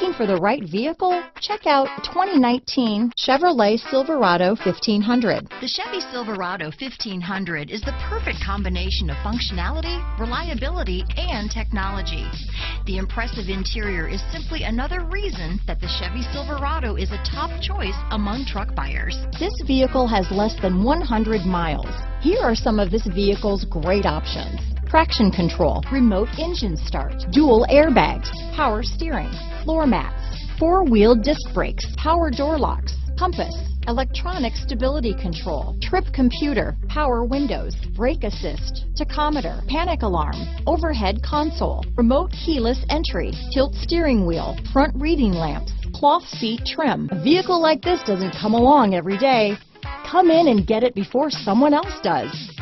Looking for the right vehicle? Check out 2019 Chevrolet Silverado 1500. The Chevy Silverado 1500 is the perfect combination of functionality, reliability, and technology. The impressive interior is simply another reason that the Chevy Silverado is a top choice among truck buyers. This vehicle has less than 100 miles. Here are some of this vehicle's great options. Traction control, remote engine start, dual airbags, power steering, floor mats, four-wheel disc brakes, power door locks, compass, electronic stability control, trip computer, power windows, brake assist, tachometer, panic alarm, overhead console, remote keyless entry, tilt steering wheel, front reading lamps, cloth seat trim. A vehicle like this doesn't come along every day. Come in and get it before someone else does.